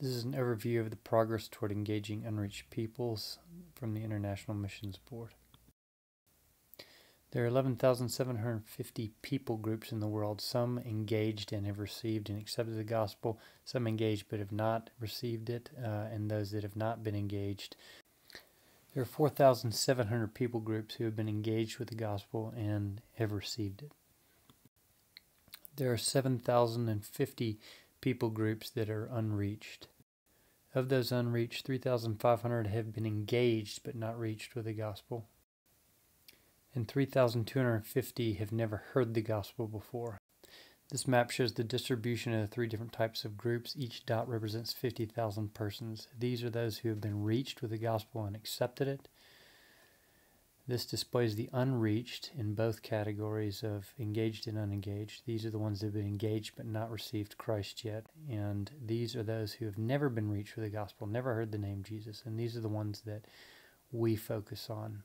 This is an overview of the progress toward engaging unreached peoples from the International Missions Board. There are 11,750 people groups in the world, some engaged and have received and accepted the gospel, some engaged but have not received it, uh, and those that have not been engaged. There are 4,700 people groups who have been engaged with the gospel and have received it. There are 7,050 people groups that are unreached. Of those unreached, 3,500 have been engaged but not reached with the gospel. And 3,250 have never heard the gospel before. This map shows the distribution of the three different types of groups. Each dot represents 50,000 persons. These are those who have been reached with the gospel and accepted it. This displays the unreached in both categories of engaged and unengaged. These are the ones that have been engaged but not received Christ yet. And these are those who have never been reached with the gospel, never heard the name Jesus. And these are the ones that we focus on